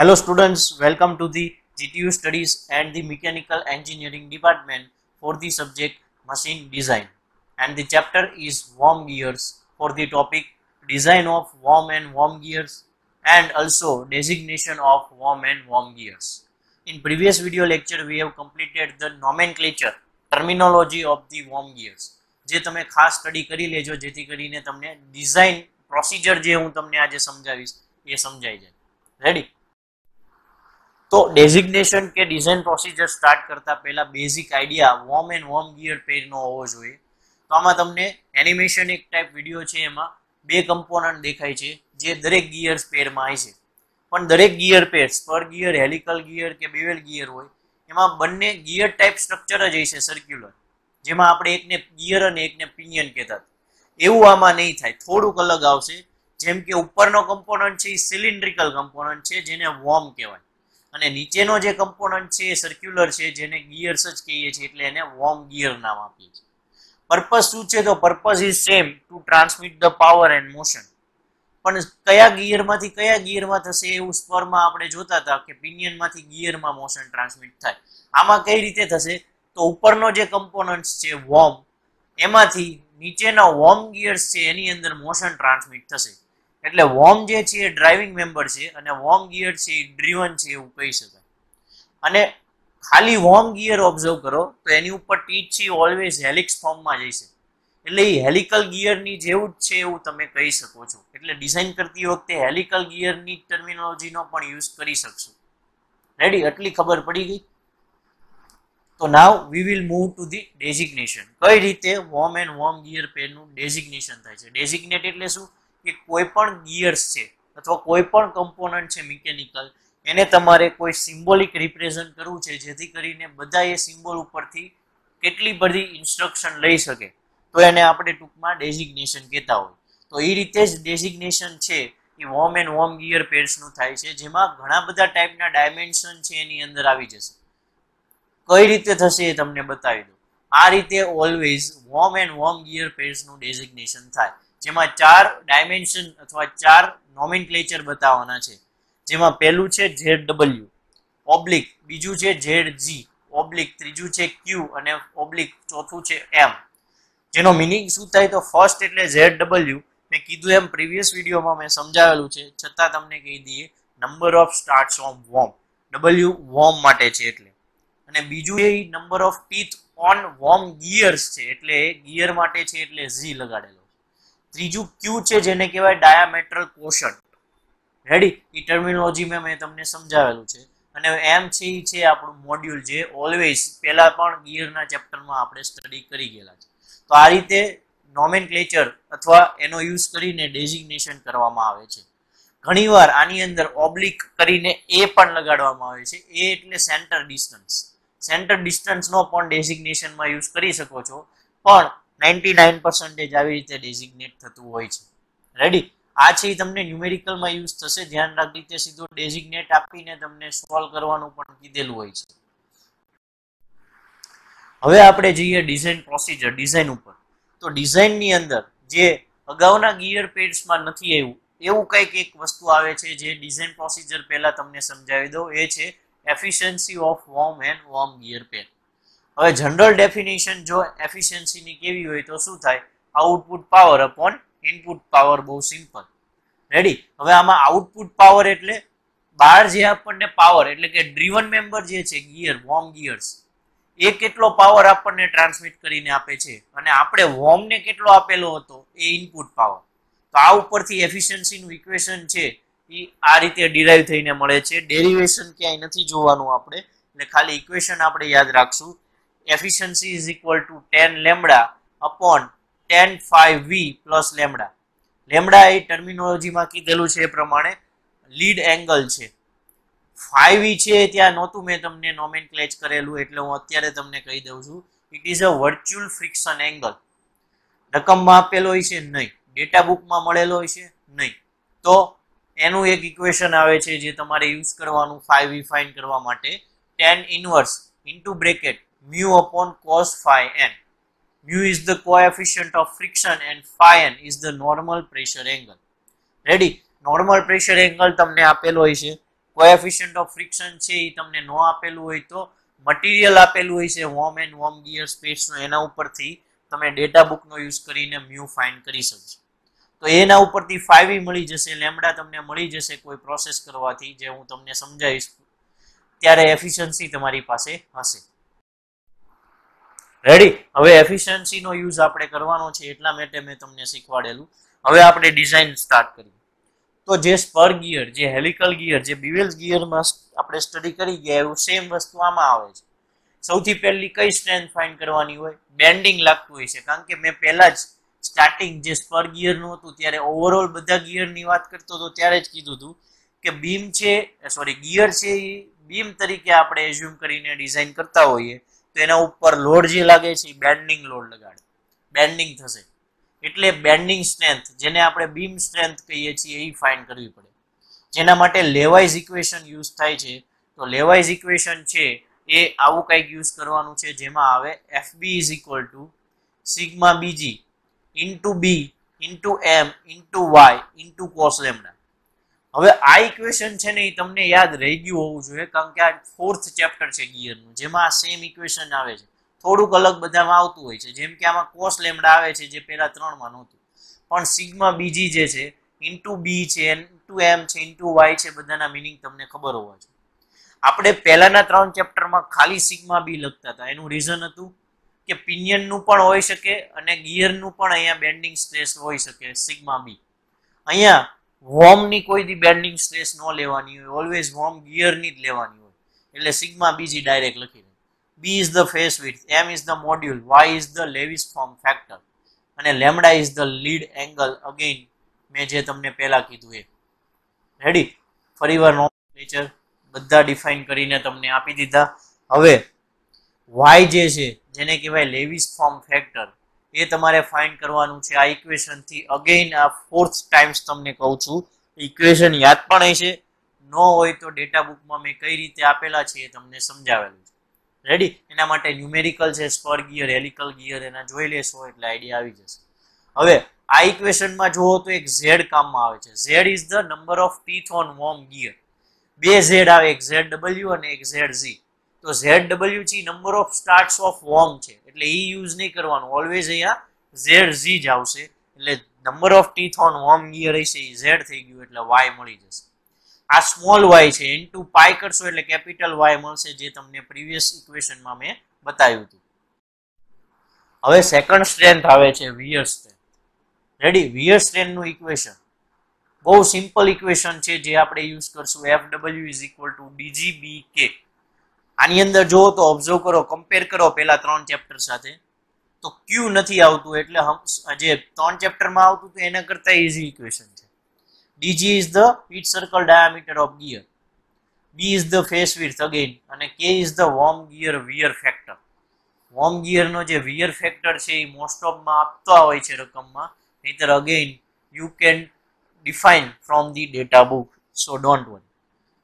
Hello students, welcome to the GTU studies and the mechanical engineering department for the subject machine design and the chapter is worm gears for the topic design of worm and worm gears and also designation of worm and worm gears. In previous video lecture we have completed the nomenclature terminology of the worm gears જે તમે ખાસ study કરી લેજો જેથી કરીને તમને design procedure જે હું તમને આજે સમજાવીશ એ સમજાઈ જાય રેડી તો ડેઝિગ્નેશન કે ડિઝાઇન પ્રોસિજર સ્ટાર્ટ કરતા પહેલા basic idea worm and worm gear પેરનો હોવો જોઈએ. તો આમાં તમને એનિમેશન એક ટાઈપ વીડિયો છે એમાં બે કમ્પોનન્ટ દેખાય છે, જે દરેક ગિયર્સ પેરમાં આવે છે. પણ દરેક gear pair spur gear helical gear કે બેવેલ ગિયર હોય, એમાં બંને ગિયર ટાઈપ સ્ટ્રક્ચર જ હશે સર્ક્યુલર જેમાં આપણે એકને ગિયર અને એકને પિનિયન કહેતા એવું આમાં નહીં થાય, થોડુંક અલગ આવશે. જેમ કે ઉપરનો કમ્પોનન્ટ છે એ સિલિન્ડ્રિકલ કમ્પોનન્ટ છે, જેને વોર્મ કહેવાય. અને નીચેનો જે કમ્પોનન્ટ છે એ સર્ક્યુલર છે, જેને ગિયર્સ જ કહીએ છીએ, એટલે એને વોર્મ ગિયર નામ આપીએ છીએ. પર્પઝ શું છે? તો purpose is same to transmit the power and motion પણ કયા ગિયરમાંથી કયા ગિયરમાં થશે એવું સ્પરમાં આપણે જોતા હતા કે પિનિયનમાંથી ગિયરમાં મોશન ટ્રાન્સમિટ થાય. આમાં કઈ રીતે થશે? તો ઉપરનો જે કમ્પોનન્ટ્સ છે વોર્મ એમાંથી નીચેના વોર્મ ગિયર્સ છે, એની અંદર મોશન ટ્રાન્સમિટ થશે. એટલે વોર્મ જે છે એ ડ્રાઇવિંગ મેમ્બર છે અને વોર્મ ગિયર છે એ ડ્રીવન છે એવું કહી શકાય. અને ખાલી વોર્મ ગિયર ઓબ્ઝર્વ કરો તો એની ઉપર ટીચ છે ઓલવેઝ હેલિક્સ ફોર્મમાં જઈશે એટલે એ હેલિકલ ગિયરની જેવું જ છે એવું તમે કહી શકો છો. એટલે ડિઝાઇન કરતી વખતે હેલિકલ ગિયરની ટર્મિનોલોજીનો પણ યુઝ કરી શકશો. રેડી આટલી ખબર પડી ગઈ? તો now we will move to the designation કઈ રીતે વોર્મ એન્ડ વોર્મ ગિયર પેરનું ડેઝિગ્નેશન થાય છે? ડેઝિગ્નેટ એટલે શું? કે કોઈ પણ ગિયર્સ છે અથવા કોઈ પણ કમ્પોનન્ટ છે મિકેનિકલ, એને તમારે કોઈ સિમ્બોલિક રિપ્રેઝન્ટ કરવું છે જેથી કરીને બધા એ સિમ્બોલ ઉપરથી કેટલી બધી ઇન્સ્ટ્રક્શન લઈ શકે. તો એને આપણે ટૂંકમાં ડેઝિગ્નેશન કહેતા હોય. તો એ રીતે જ ડેઝિગ્નેશન છે એ વોમ એન્ડ વોમ ગિયર પેર્સનું થાય છે, જેમાં ઘણા બધા ટાઈપના ડાયમેન્શન છે એની અંદર આવી જશે. કઈ રીતે થશે એ તમને બતાવી દઉં. આ રીતે always worm and worm gear પેર્સનું designation થાય. જેમાં ચાર ડાયમેન્શન અથવા ચાર નોમિનક્લેચર બતાવવાના છે. જેમાં પહેલું છે ઝેડ ડબલ્યુ ઓબ્લિક, બીજું છે ઝેડ જી ઓબ્લિક, ત્રીજું છે ક્યુ અને ઓબ્લિક ચોથું છે એમ. જેનો મિનિંગ શું થાય તો ફર્સ્ટ એટલે ઝેડ ડબલ્યુ મેં કીધું એમ પ્રીવિયસ વિડીયોમાં મેં સમજાવેલું છે. છતાં તમને કહી દઈએ number of start on worm W worm માટે છે એટલે. અને બીજું એ number of teeth on worm gears છે. એટલે ગિયર માટે છે એટલે ઝી લગાડેલો. ત્રીજું ક્યુ છે જેને કહેવાય ડાયામેટ્રલ કોશન રેડી એ ટર્મિનોલોજી મેં તમને સમજાવેલું છે. અને એમ છે એ છે આપણું મોડ્યુલ જે ઓલવેઝ પહેલાં પણ ગિયરના ચેપ્ટરમાં આપણે સ્ટડી કરી ગયેલા છે. તો આ રીતે નોમેન ક્લેચર અથવા એનો યુઝ કરીને ડેઝિગ્નેશન કરવામાં આવે છે. ઘણીવાર આની અંદર ઓબ્લિક કરીને એ પણ લગાડવામાં આવે છે. એ એટલે સેન્ટર ડિસ્ટન્સ સેન્ટર ડિસ્ટન્સનો પણ ડેઝિગ્નેશનમાં યુઝ કરી શકો છો. પણ નાઇન્ટી નાઇન પર્સન્ટેજ આવી રીતે ડેઝિગ્નેટ થતું હોય છે. રેડી આ છે તમને ન્યુમેરિકલમાં યુઝ થશે. ધ્યાન રાખી રીતે સીધો ડેઝિગ્નેટ આપીને તમને સોલ્વ કરવાનું પણ કીધેલું હોય છે. હવે આપણે જઈએ ડિઝાઇન પ્રોસિજર ડિઝાઇન ઉપર. તો ડિઝાઇનની અંદર જે અગાઉના ગિયર પેડ્સમાં નથી આવ્યું, એવું કંઈક એક વસ્તુ આવે છે જે ડિઝાઇન પ્રોસિજર પહેલા તમને સમજાવી દઉં. એ છે efficiency of worm and worm gear pair હવે જનરલ ડેફિનેશન જો એફિશિયન્સીની કેવી હોય તો શું થાય? Output power upon input power બહુ સિમ્પલ રેડી હવે આમાં આઉટપુટ પાવર એટલે બહાર જે આપણને પાવર એટલે કે ડ્રીવન મેમ્બર જે છે ગિયર વોર્મ ગિયર્સ એ કેટલો પાવર આપણને ટ્રાન્સમિટ કરીને આપે છે? અને આપણે વોર્મને કેટલો આપેલો હતો? એ ઇનપુટ પાવર તો આ ઉપરથી એફિશિયન્સીનું ઇક્વેશન છે, એ આ રીતે ડિરાઈવ થઈને મળે છે. ડેરિવેશન ક્યાંય નથી જોવાનું આપણે. એટલે ખાલી ઇક્વેશન આપણે યાદ રાખશું. Efficiency is equal to tan lambda upon tan phi V plus lambda lambda એ ટર્મિનોલોજીમાં કીધેલું છે એ પ્રમાણે લીડ એંગલ છે. ફાઈવ ઈ છે ત્યાં નહોતું મેં તમને નોમેન ક્લેચ કરેલું એટલે હું અત્યારે તમને કહી દઉં છું. It is a virtual friction angle રકમમાં આપેલો હોય છે? નહીં. ડેટા બુકમાં મળેલો હોય છે? નહીં. તો એનું એક ઇક્વેશન આવે છે જે તમારે યુઝ કરવાનું ફાઈવ વી ફાઇન કરવા માટે. Tan inverse into bracket mu upon cos phi N mu is the coefficient of friction and phi n is the normal pressure angle. Ready normal pressure angle તમને આપેલો હોય છે. કોએફિશિયન્ટ ઓફ ફ્રિક્શન છે એ તમને ન આપેલું હોય તો મટીરિયલ આપેલું હોય છે. વોમ એન્ડ વોમ ગિયર સ્પેસનો એના ઉપરથી તમે ડેટા બુકનો યુઝ કરીને મ્યુ ફાઇન્ડ કરી શકશો. તો એના ઉપરથી ફાઈવ મળી જશે લેમડા તમને મળી જશે કોઈ પ્રોસેસ કરવાથી, જે હું તમને સમજાવીશ. ત્યારે એફિશિયન્સી તમારી પાસે હશે. રેડી હવે એફિશિયન્સીનો યુઝ આપણે કરવાનો છે એટલા માટે મેં તમને શીખવાડેલું. હવે આપણે ડિઝાઇન સ્ટાર્ટ કરીએ. તો જે સ્પર ગિયર જે હેલિકલ ગિયર જે બિવેલ્સ ગિયરમાં આપણે સ્ટડી કરી ગયા, એવું સેમ વસ્તુ આમાં આવે છે. સૌથી પહેલી કઈ સ્ટ્રેન્થ ફાઇન્ડ કરવાની હોય? બેન્ડિંગ લાગતું હોય છે. કારણ કે મેં પહેલા જ સ્ટાર્ટિંગ જે સ્પર ગિયરનું હતું, ત્યારે ઓવરઓલ બધા ગિયરની વાત કરતો હતો ત્યારે જ કીધું હતું કે બીમ છે સોરી ગિયર છે એ બીમ તરીકે આપણે એઝ્યુમ કરીને ડિઝાઇન કરતા હોઈએ. તો એના ઉપર લોડ જે લાગે છે બેન્ડિંગ લોડ લગાડે. બેન્ડિંગ થશે. એટલે બેન્ડિંગ સ્ટ્રેન્થ જેને આપણે બીમ સ્ટ્રેન્થ કહીએ છીએ, એ ફાઇન્ડ કરવી પડે. જેના માટે લેવાઇઝ ઇક્વેશન યુઝ થાય છે. તો લેવાઇઝ ઇક્વેશન છે, એ આવું કંઈક યુઝ કરવાનું છે, જેમાં આવે F B is equal to sigma બીજી into B into M into Y into cos lambda હવે આ ઇક્વેશન છે ને એ તમને યાદ રહી ગયું હોવું જોઈએ, કારણ કે આ ફોર્થ ચેપ્ટર છે ગિયરનું જેમાં આ સેમ ઇક્વેશન આવે છે. થોડુંક અલગ બધામાં આવતું હોય છે, જેમ કે આમાં કોસ લેમડા આવે છે, જે પહેલા ત્રણમાં નહોતું. પણ સિગ્મા બીજી જે છે ઇન્ટુ બી છે ઇન્ટુ એમ છે ઇન્ટુ વાય છે, બધાના મિનિંગ તમને ખબર હોવા જોઈએ. આપણે પહેલાના ત્રણ ચેપ્ટરમાં ખાલી સિગ્મા બી લખતા હતા. એનું રીઝન હતું કે પિનિયનનું પણ હોઈ શકે અને ગિયરનું પણ અહીંયા બેન્ડિંગ સ્ટ્રેસ હોઈ શકે, સિગ્મા બી અહીંયા વોર્મની કોઈ દી બેન્ડિંગ સ્ટ્રેસ ન લેવાની હોય ઓલવેઝ વોર્મ ગિયરની જ લેવાની હોય. એટલે સિગ્મા બીજી ડાયરેક્ટ લખી દે. B is the face width M is the module Y is the Lewis form factor અને lambda is the lead angle again મેં જે તમને પહેલાં કીધું એ. રેડી ફરીવાર નોમેચર બધા ડિફાઇન કરીને તમને આપી દીધા. હવે વાય જે છે, જેને કહેવાય લેવિસ ફોર્મ ફેક્ટર એ તમારે ફાઇન્ડ કરવાનું છે. આ ઇક્વેશનથી અગેઇન આ ફોર્થ ટાઈમ્સ તમને કહું છું. ઇક્વેશન યાદ પણ હશે. ન હોય તો ડેટા બુકમાં મેં કઈ રીતે આપેલા છે એ તમને સમજાવેલું છે. રેડી એના માટે ન્યુમેરિકલ છે સ્પર ગિયર હેલિકલ ગિયર એના જોઈ લેશો એટલે આઈડિયા આવી જશે. હવે, આ ઇક્વેશનમાં જુઓ તો એક ઝેડ કામમાં આવે છે. Z is the number of teeth on worm gear બે ઝેડ આવે, એક ઝેડ ડબલ્યુ અને એક ઝેડ ઝી. તો Z W G number of starts of worm છે. એટલે એ યુઝ નહીં કરવાનું. ઓલવેઝ અહીંયા ઝેડ ઝી જ આવશે. એટલે number of teeth on worm gear હશે એ ઝેડ થઈ ગયું એટલે વાય મળી જશે. આ સ્મોલ વાય છે. ઇન ટુ પાય કરશો એટલે કેપિટલ વાય મળશે, જે તમને પ્રીવિયસ ઇક્વેશનમાં મેં બતાવ્યું હતું. હવે સેકન્ડ સ્ટ્રેન્થ આવે છે વિયર સ્ટ્રેન્થ રેડી વિયર સ્ટ્રેન્થનું ઇક્વેશન બહુ સિમ્પલ ઇક્વેશન છે જે આપણે યુઝ કરશું. F W is equal to D G B K આની અંદર જુઓ તો ઓબ્ઝર્વ કરો કમ્પેર કરો પેલા ત્રણ ચેપ્ટર સાથે. તો ક્યુ નથી આવતું એટલે જે ત્રણ ચેપ્ટરમાં આવતું હતું એના કરતા ઇઝી ઇક્વેશન છે. D G is the pitch circle diameter of gear B is the face width again અને K is the worm gear wear factor worm ગિયરનો જે વિયર ફેક્ટર છે એ મોસ્ટ ઓફમાં આપતા હોય છે રકમમાં. નહીતર again you can define from the data book so don't one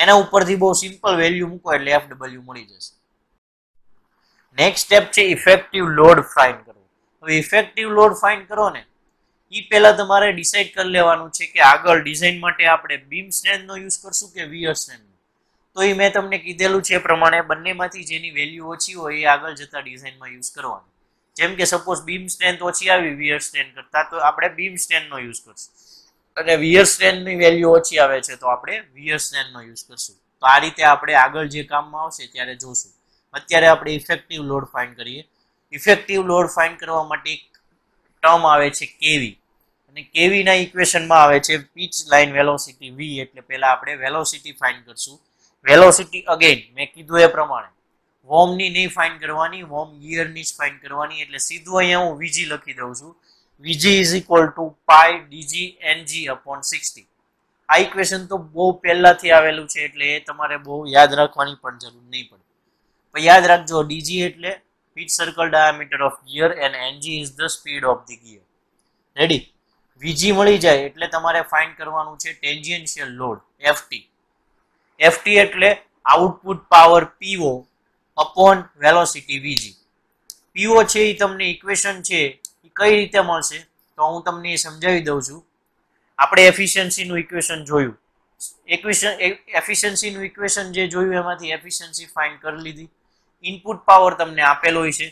એના ઉપરથી બહુ સિમ્પલ વેલ્યુ મૂકો એટલે એફ ડબલ્યુ મળી જશે. નેક્સ્ટ સ્ટેપ છે ઇફેક્ટિવ લોડ ફાઇન્ડ કરવો. હવે ઇફેક્ટિવ લોડ ફાઇન્ડ કરો ને એ પહેલાં તમારે ડિસાઇડ કરી લેવાનું છે કે આગળ ડિઝાઇન માટે આપણે બીમ સ્ટ્રેન્થનો યુઝ કરશું કે વિયર સ્ટ્રેન્થનો તો એ મેં તમને કીધેલું છે એ પ્રમાણે બંનેમાંથી જેની વેલ્યુ ઓછી હોય એ આગળ જતા ડિઝાઇનમાં યુઝ કરવાનું. જેમ કે સપોઝ બીમ સ્ટ્રેન્થ ઓછી આવી વિયર સ્ટ્રેન્થ કરતા, તો આપણે બીમ સ્ટ્રેન્થનો યુઝ કરશું. અને વિયર સ્ટ્રેન્થની વેલ્યુ ઓછી આવે છે, તો આપણે વિયર સ્ટ્રેન્થનો યુઝ કરશું. તો આ રીતે આપણે આગળ જે કામમાં આવશે ત્યારે જોશું. અત્યારે આપણે ઇફેક્ટિવ લોડ ફાઇન્ડ કરીએ. ઇફેક્ટિવ લોડ ફાઇન્ડ કરવા માટે એક ટર્મ આવે છે કેવી. અને કેવીના ઇક્વેશનમાં આવે છે? પીચ લાઇન વેલોસિટી વી એટલે પહેલાં આપણે વેલોસિટી ફાઇન્ડ કરશું. વેલોસિટી અગેન મેં કીધું એ પ્રમાણે. વોર્મની નહીં ફાઇન્ડ કરવાની વોર્મ ગિયરની જ ફાઇન્ડ કરવાની, એટલે સીધું અહીંયા હું વીજી લખી દઉં છું. V G is equal to pi D G N G upon sixty આ ઇક્વેશન તો બહુ પહેલાથી આવેલું છે એટલે એ તમારે બહુ યાદ રાખવાની પણ જરૂર નહીં પડે. પણ યાદ રાખજો ડીજી એટલે pitch circle diameter of gear and ng is the speed of the gear ready V G મળી જાય એટલે તમારે ફાઇન્ડ કરવાનું છે tangential load F T ft એટલે output power P O upon velocity V G P O છે એ તમને equation છે કઈ રીતે મળશે તો હું તમને સમજાવી દઉં છું. આપણે એફિશિયન્સીનું ઇક્વેશન જોયું. ઇક્વેશન એફિશિયન્સીનું ઇક્વેશન જે જોયું એમાંથી એફિશિયન્સી ફાઇન્ડ કરી લીધી. ઇનપુટ પાવર તમને આપેલો હોય છે.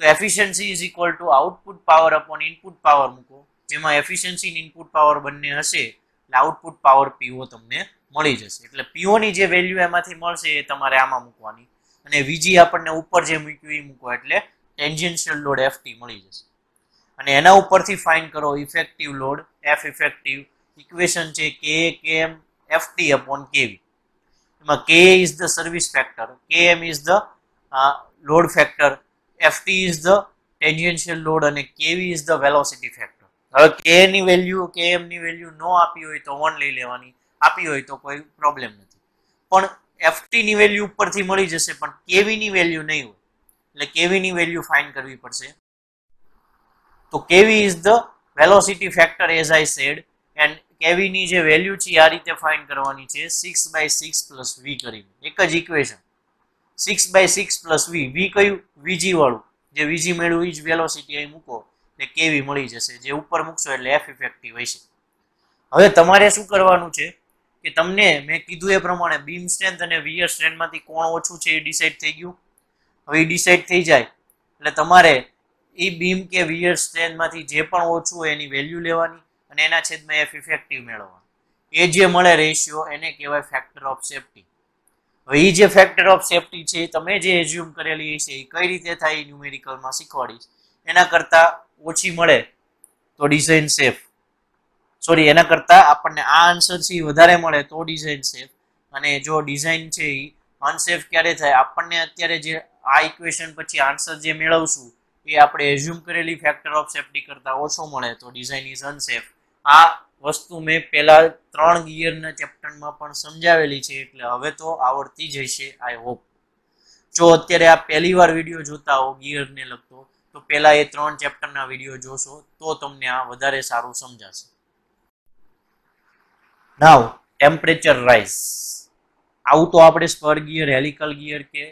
તો efficiency is equal to output power upon input power મૂકો. જેમાં એફિશિયન્સી ઇનપુટ પાવર બંને હશે, એટલે આઉટપુટ પાવર પીઓ તમને મળી જશે. એટલે પીઓની જે વેલ્યુ એમાંથી મળશે એ તમારે આમાં મૂકવાની. અને વીજી આપણને ઉપર જે મૂક્યું એ મૂકો એટલે ટેન્જેન્શિયલ લોડ એફટી મળી જશે. અને એના ઉપરથી ફાઇન કરો effective load F effective equation છે કે કેમ એફટી અપોન કેવી એમાં K is the service factor K M is the load factor F T is the tangential load અને કેવી ઇઝ ધ વેલોસિટી ફેક્ટર હવે કે ની વેલ્યુ કે એમ ની વેલ્યુ ન આપી હોય તો વન લઈ લેવાની, આપી હોય તો કોઈ પ્રોબ્લેમ નથી. પણ એફટી ની વેલ્યુ ઉપરથી મળી જશે, પણ કેવી ની વેલ્યુ નહીં હોય. એટલે કેવી ની વેલ્યુ ફાઇન કરવી પડશે. તો K V is the velocity factor as I said and કેવીની જે વેલ્યુ છે આ રીતે ફાઇન્ડ કરવાની છે six by six plus V કરીને. એક જ equation six by six plus V V કયું? વીજી વાળું. જે વીજી મેળવ્યું એ જ વેલોસિટી અહીં મૂકો, એટલે કેવી મળી જશે? જે ઉપર મૂકશો એટલે એફ ઇફેક્ટિવ હશે. હવે તમારે શું કરવાનું છે કે તમને મેં કીધું એ પ્રમાણે બીમ સ્ટ્રેન્થ અને વિયર સ્ટ્રેન્થમાંથી કોણ ઓછું છે એ ડિસાઇડ થઈ ગયું. હવે એ ડિસાઇડ થઈ જાય. એટલે તમારે એ બીમ કે વિયર સ્ટ્રેન્થમાંથી જે પણ ઓછું હોય એની વેલ્યુ લેવાની અને એના છેદમાં એફ ઇફેક્ટિવ મેળવવાની. એ જે મળે રેશિયો એને કહેવાય ફેક્ટર ઓફ સેફટી હવે એ જે ફેક્ટર ઓફ સેફટી છે તમે જે એઝ્યુમ કરેલી છે એ કઈ રીતે થાય ન્યુમેરિકલમાં શીખવાડીશ. એના કરતા ઓછી મળે તો ડિઝાઇન સેફ સોરી એના કરતા આપણને આ આન્સર છે વધારે મળે તો ડિઝાઇન સેફ અને જો ડિઝાઇન છે એ અનસેફ ક્યારે થાય? આપણને અત્યારે જે આ ઇક્વેશન પછી આન્સર જે મેળવશું એ આપણે એઝ્યુમ કરેલી ફેક્ટર ઓફ સેફટી કરતા ઓછો મળે તો ડિઝાઇન ઇઝ અનસેફ આ વસ્તુ મેં પહેલા ત્રણ ગિયરના ચેપ્ટરમાં પણ સમજાવેલી છે, એટલે હવે તો આવડતી જ હશે આઈ હોપ જો અત્યારે આ પહેલી વાર વીડિયો જોતા હો ગિયરને લગતો, તો પહેલા એ ત્રણ ચેપ્ટરના વીડિયો જોશો, તો તમને આ વધારે સારું સમજાશે. નાવ ટેમ્પરેચર રાઇઝ આવું તો આપણે સ્પર ગિયર હેલિકલ ગિયર કે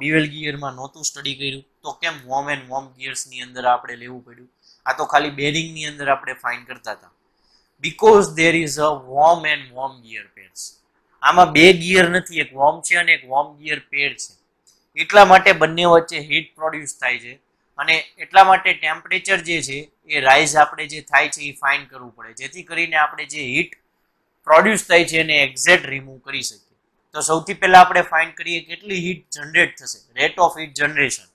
બિવેલ ગિયરમાં નહોતું સ્ટડી કર્યું. તો કેમ વોમ એન્ડ વોમ ગિયર્સની અંદર આપણે લેવું પડ્યું? આ તો ખાલી બેરિંગની અંદર આપણે ફાઇન કરતા હતા. Because there is a worm and worm gear pairs આમાં બે ગિયર નથી, એક વોર્મ છે અને એક વોમ ગિયર પેર છે. એટલા માટે બંને વચ્ચે હીટ પ્રોડ્યુસ થાય છે અને એટલા માટે ટેમ્પરેચર જે છે એ રાઇઝ આપણે જે થાય છે એ ફાઇન કરવું પડે. જેથી કરીને આપણે જે હીટ પ્રોડ્યુસ થાય છે એને એક્ઝેક્ટ રિમૂવ કરી શકીએ. તો સૌથી પહેલાં આપણે ફાઇન કરીએ કેટલી હીટ જનરેટ થશે. રેટ ઓફ હીટ જનરેશન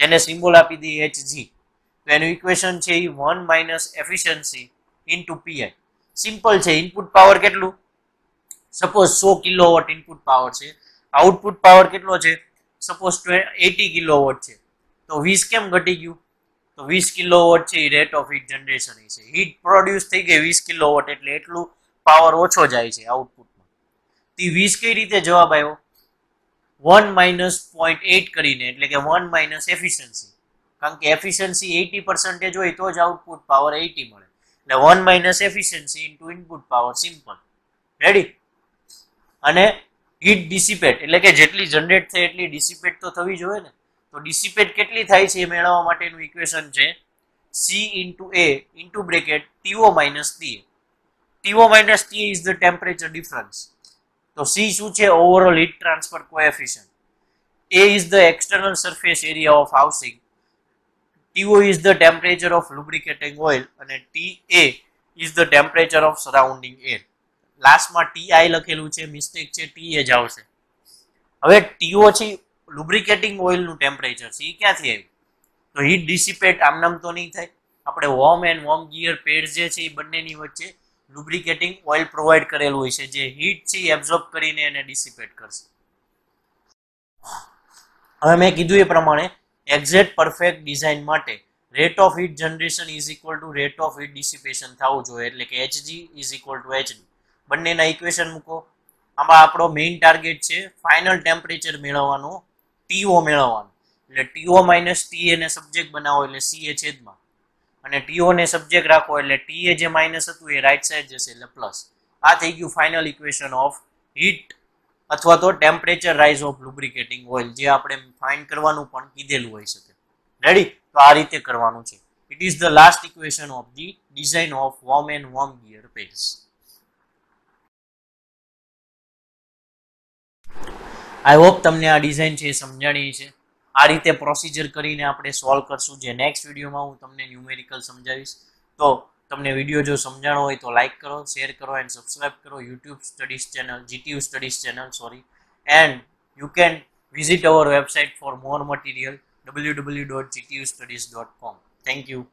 જેને સિમ્બોલ આપી દઈએ એચ જી તો એનું ઇક્વેશન છે એ one minus efficiency into P I simple છે. ઇનપુટ પાવર કેટલું? સપોઝ સો કિલો વોટ ઇનપુટ પાવર છે. આઉટપુટ પાવર કેટલો છે? સપોઝ એટી કિલો વોટ છે. તો વીસ કેમ ઘટી ગયું? તો વીસ કિલો વોટ છે એ રેટ ઓફ હીટ જનરેશન છે. હીટ પ્રોડ્યુસ થઈ ગઈ વીસ કિલો વોટ એટલે એટલું પાવર ઓછો જાય છે આઉટપુટમાં તે વીસ કઈ રીતે જવાબ આવ્યો? વન માઇનસ પોઈન્ટ એટ કરીને, એટલે કે વન માઇનસ એફિશિયન્સી કારણ કે એફિશિયન્સી એટી પર્સન્ટેજ હોય તો જ આઉટપુટ પાવર એટી મળે. એટલે one minus efficiency into input power simple ready અને હીટ ડિસિપેટ એટલે કે જેટલી જનરેટ થાય એટલી ડિસિપેટ તો થવી જોઈએ ને. તો ડિસિપેટ કેટલી થાય છે એ મેળવવા માટેનું ઇક્વેશન છે C into A into bracket T O minus T A T O minus T is the temperature difference તો સી શું છે? Overall heat transfer coefficient A is the external surface area of housing T O is the temperature of lubricating oil અને T A is the temperature of surrounding air લાસ્ટમાં I લખેલું છે. Mistake છે. T એ જ આવશે. હવે to છે lubricating ઓઇલનું temperature છે એ ક્યાંથી આવ્યું તો હીટ ડિસિપેટ આમનામ તો નહીં થાય. આપણે worm and worm gear pair જે છે એ બંનેની વચ્ચે લુબ્રિકેટિંગ ઓઇલ પ્રોવાઈડ કરેલું હોય છે, જે હીટ છે એ એબ્ઝોર્બ કરીને એને ડિસિપેટ કરશે. હવે મેં કીધું એ પ્રમાણે એક્ઝેક્ટ પરફેક્ટ ડિઝાઇન માટે rate of heat generation is equal to rate of heat dissipation થવું જોઈએ, એટલે કે H G is equal to H D બંનેના ઇક્વેશન મૂકો. આમાં આપણો મેઇન ટાર્ગેટ છે ફાઇનલ ટેમ્પરેચર મેળવવાનો ટીઓ મેળવવાનો. એટલે ટીઓ માઇનસ ટી એને સબ્જેક્ટ બનાવો, એટલે સી એ છેદમાં. અને ટીઓને સબ્જેક્ટ રાખો એટલે ટી એ જે માઇનસ હતું એ રાઈટ સાઈડ જશે એટલે પ્લસ આ થઈ ગયું ફાઇનલ ઇક્વેશન ઓફ હીટ અથવા તો temperature rise of lubricating oil જે આપણે ફાઇન્ડ કરવાનું પણ કીધેલું હોઈ શકે. રેડી તો આ રીતે કરવાનું છે. It is the last equation of the design of worm and worm gear pairs I hope તમને આ ડિઝાઇન છે એ સમજાણી છે. આ રીતે પ્રોસિજર કરીને આપણે સોલ્વ કરશું જે નેક્સ્ટ વિડીયોમાં હું તમને ન્યુમેરિકલ સમજાવીશ તો તમને વીડિયો જો સમજાણો હોય તો લાઇક કરો શેર કરો એન્ડ સબસ્ક્રાઇબ કરો YouTube studies channel GTU studies channel sorry and you can visit our website for more material www.gtustudies.com. Thank you.